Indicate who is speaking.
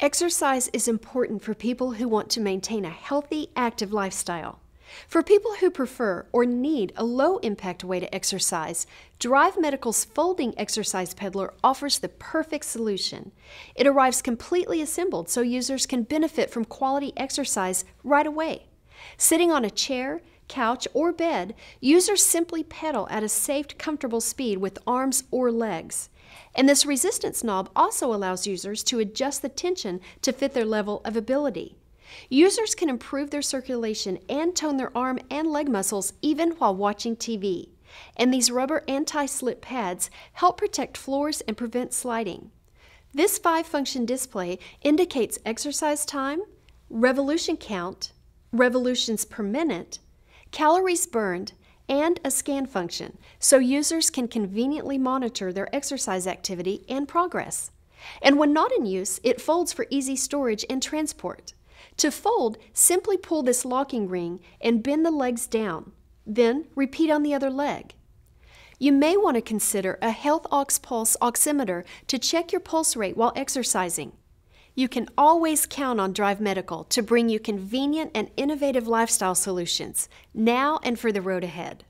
Speaker 1: Exercise is important for people who want to maintain a healthy, active lifestyle. For people who prefer or need a low impact way to exercise, Drive Medical's folding exercise peddler offers the perfect solution. It arrives completely assembled so users can benefit from quality exercise right away. Sitting on a chair, couch, or bed, users simply pedal at a safe, comfortable speed with arms or legs. And this resistance knob also allows users to adjust the tension to fit their level of ability. Users can improve their circulation and tone their arm and leg muscles even while watching TV. And these rubber anti slip pads help protect floors and prevent sliding. This five function display indicates exercise time, revolution count, revolutions per minute, calories burned, and a scan function so users can conveniently monitor their exercise activity and progress. And when not in use, it folds for easy storage and transport. To fold, simply pull this locking ring and bend the legs down. Then repeat on the other leg. You may want to consider a Health Ox Pulse oximeter to check your pulse rate while exercising. You can always count on Drive Medical to bring you convenient and innovative lifestyle solutions now and for the road ahead.